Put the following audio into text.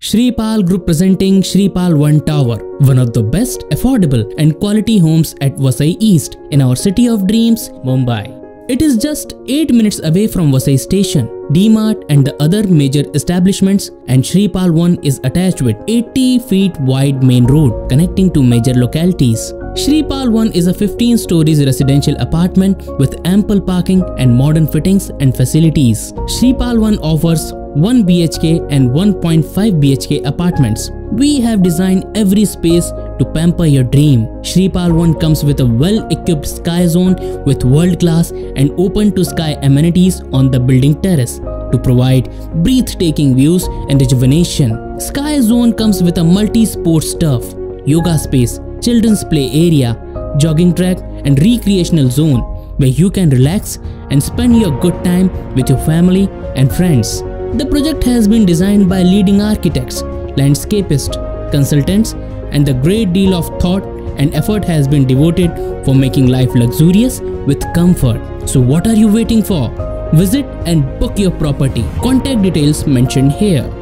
Shripal Group presenting Shripal One Tower, one of the best affordable and quality homes at Vasai East in our city of dreams, Mumbai. It is just 8 minutes away from Vasai station, D-Mart and the other major establishments and Shripal One is attached with 80 feet wide main road connecting to major localities. Shripal One is a 15 stories residential apartment with ample parking and modern fittings and facilities. Shripal One offers 1 BHK and 1.5 BHK apartments. We have designed every space to pamper your dream. Shripal One comes with a well-equipped sky zone with world-class and open-to-sky amenities on the building terrace to provide breathtaking views and rejuvenation. Sky Zone comes with a multi-sports turf, yoga space, children's play area, jogging track and recreational zone where you can relax and spend your good time with your family and friends. The project has been designed by leading architects, landscapists, consultants, and a great deal of thought and effort has been devoted for making life luxurious with comfort. So what are you waiting for? Visit and book your property. Contact details mentioned here.